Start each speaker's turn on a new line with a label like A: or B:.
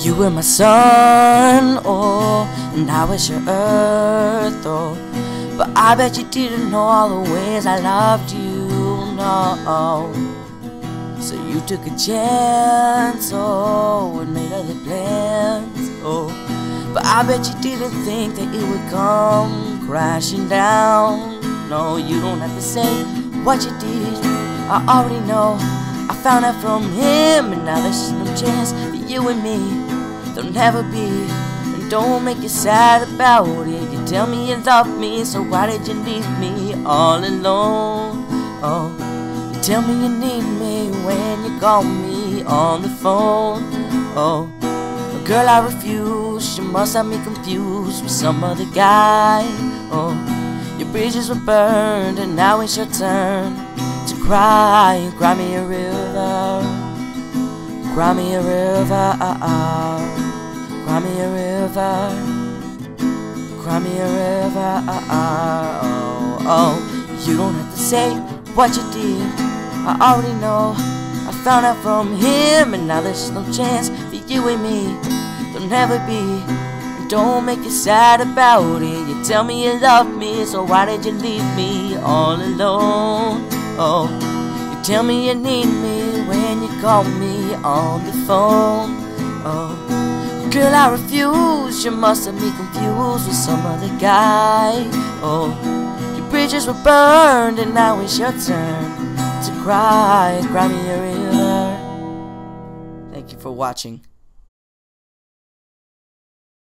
A: You were my sun, oh, and I was your earth, oh. But I bet you didn't know all the ways I loved you, no. So you took a chance, oh, and made other plans, oh. But I bet you didn't think that it would come crashing down. No, you don't have to say what you did. I already know. Found out from him, and now there's no chance for you and me. There'll never be. And don't make you sad about it. You tell me you love me, so why did you leave me all alone? Oh, you tell me you need me when you call me on the phone. Oh. Girl, I refuse. You must have me confused with some other guy. Oh, your bridges were burned, and now it's your turn cry. Cry me a river. Cry me a river. Ah, ah. Cry me a river. Cry me a river. Oh, oh, you don't have to say what you did. I already know. I found out from him, and now there's no chance for you and me there'll never be. Don't make you sad about it. You tell me you love me, so why did you leave me all alone? Tell me you need me when you call me on the phone. Oh, girl, I refuse. You must have me confused with some other guy. Oh, your bridges were burned, and now it's your turn to cry. Cry me a river. Thank you for watching.